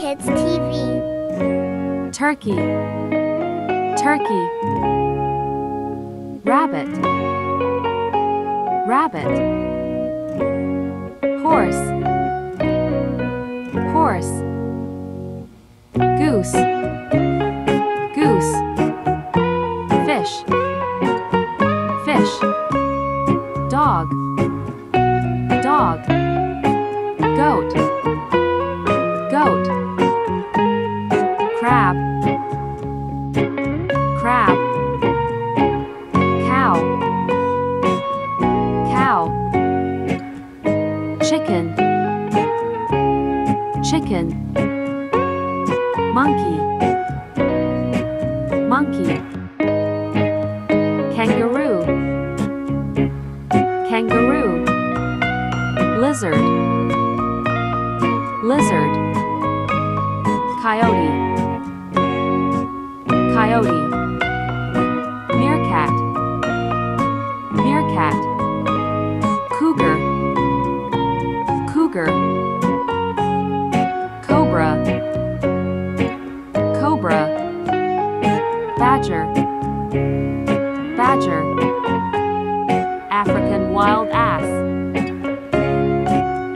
Kids TV. turkey, turkey, rabbit, rabbit, horse, horse, goose, goose, fish, chicken, chicken, monkey, monkey, kangaroo, kangaroo, lizard, lizard, coyote. Coyote, meerkat, meerkat, badger, badger, African wild ass,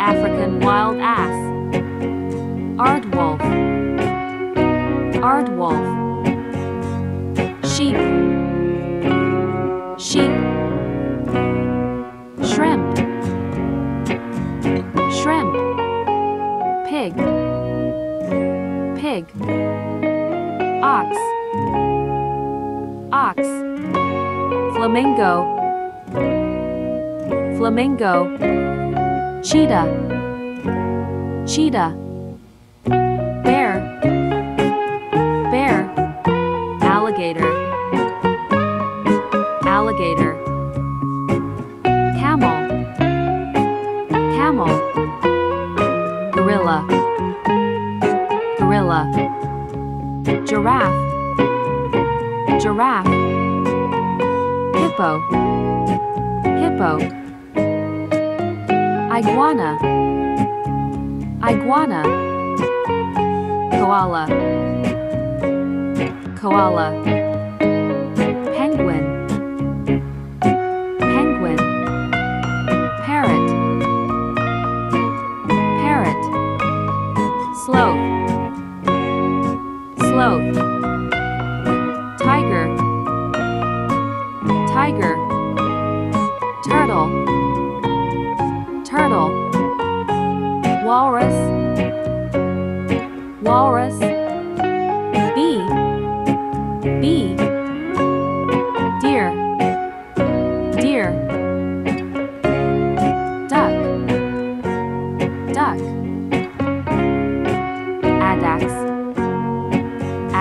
African wild ass, aardwolf, aardwolf sheep, sheep, shrimp, shrimp, pig, pig, ox, ox, flamingo, flamingo, cheetah, cheetah, bear, bear, alligator alligator camel camel gorilla gorilla giraffe giraffe. Hippo. Hippo. Iguana. Iguana. Koala. Koala. Penguin. Penguin. Parrot. Parrot. Sloth. Sloth tiger turtle turtle walrus walrus bee bee deer deer duck duck addax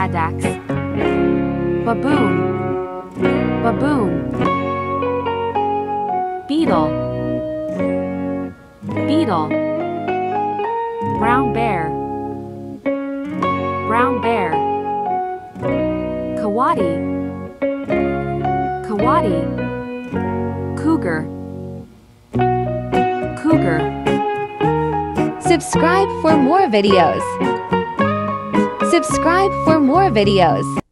addax baboon baboon beetle beetle brown bear brown bear coati, coati, Cougar, Cougar. Subscribe for more videos. Subscribe for more videos.